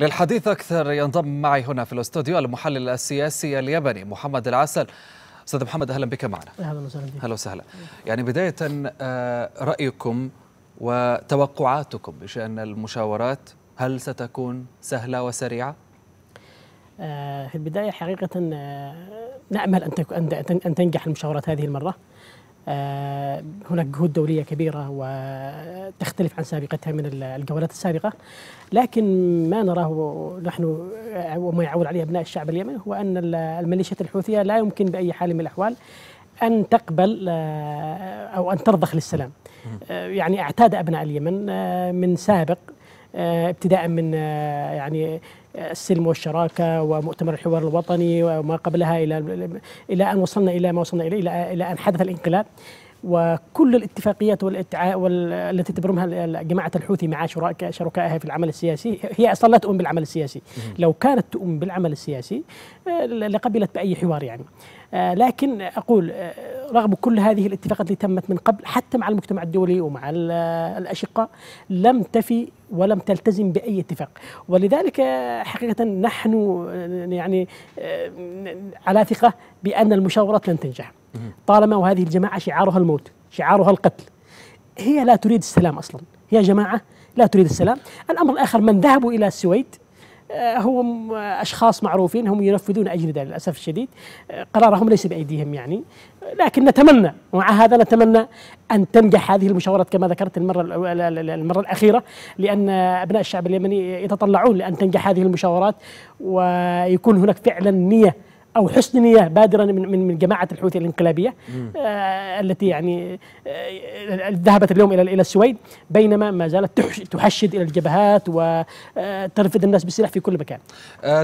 للحديث أكثر ينضم معي هنا في الاستوديو المحلل السياسي الياباني محمد العسل. أستاذ محمد أهلا بك معنا. أهلا وسهلا بك. أهلا وسهلا. يعني بداية آه، رأيكم وتوقعاتكم بشأن المشاورات هل ستكون سهلة وسريعة؟ آه، في البداية حقيقة آه، نأمل أن تنجح المشاورات هذه المرة. هناك جهود دولية كبيرة وتختلف عن سابقتها من الجولات السابقة. لكن ما نراه نحن وما يعول عليه أبناء الشعب اليمني هو أن الميليشيات الحوثية لا يمكن بأي حال من الأحوال أن تقبل أو أن ترضخ للسلام. يعني اعتاد أبناء اليمن من سابق ابتداء من يعني السلم والشراكة ومؤتمر الحوار الوطني وما قبلها إلى إلى أن وصلنا إلى ما وصلنا إليه إلى إلى أن حدث الانقلاب. وكل الاتفاقيات والاتعاء والتي تبرمها جماعة الحوثي مع شركائها في العمل السياسي هي أصلا لا تؤمن بالعمل السياسي. لو كانت تؤمن بالعمل السياسي لقبلت بأي حوار يعني. آه، لكن أقول آه، رغم كل هذه الاتفاقات التي تمت من قبل حتى مع المجتمع الدولي ومع الأشقاء لم تفي ولم تلتزم بأي اتفاق. ولذلك آه، حقيقة نحن يعني على ثقة بأن المشاورات لن تنجح. طالما وهذه الجماعة شعارها الموت شعارها القتل. هي لا تريد السلام أصلا. هي جماعة لا تريد السلام. الأمر الآخر من ذهبوا إلى السويد آه، هم أشخاص معروفين هم ينفذون أجندة للأسف الشديد. آه، قرارهم ليس بأيديهم يعني. لكن نتمنى ومع هذا نتمنى أن تنجح هذه المشاورات كما ذكرت المرة المرة الأخيرة لأن أبناء الشعب اليمني يتطلعون لأن تنجح هذه المشاورات ويكون هناك فعلا نية أو حسن نيه بادرا من من من جماعة الحوثي الانقلابية آه التي يعني آه ذهبت اليوم إلى إلى السويد بينما ما زالت تحشد إلى الجبهات وترفد الناس بالسلاح في كل مكان. آه